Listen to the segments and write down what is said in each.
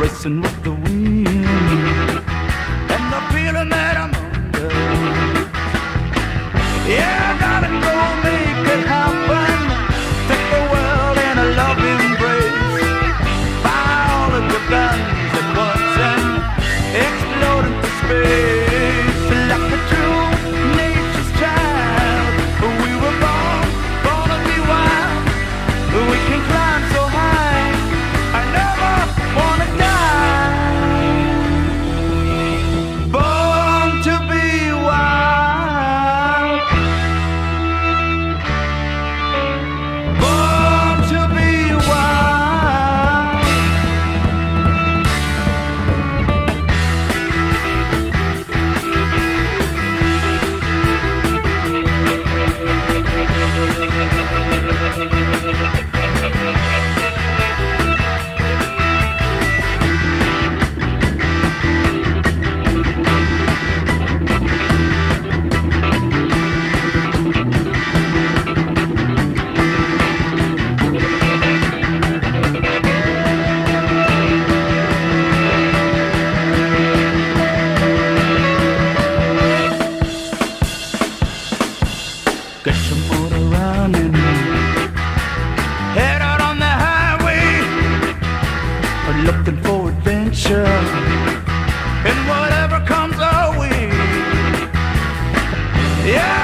Racing with the wind, and the feeling that I'm under. Yeah, Get your motor running. Head out on the highway. Looking for adventure. And whatever comes our way. Yeah,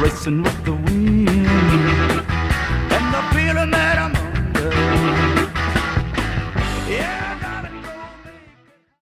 racing with the